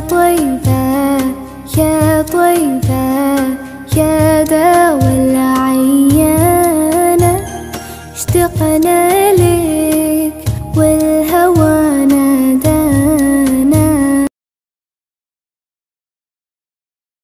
طيبة يا طيبة يا داوى العيانة اشتقنا لك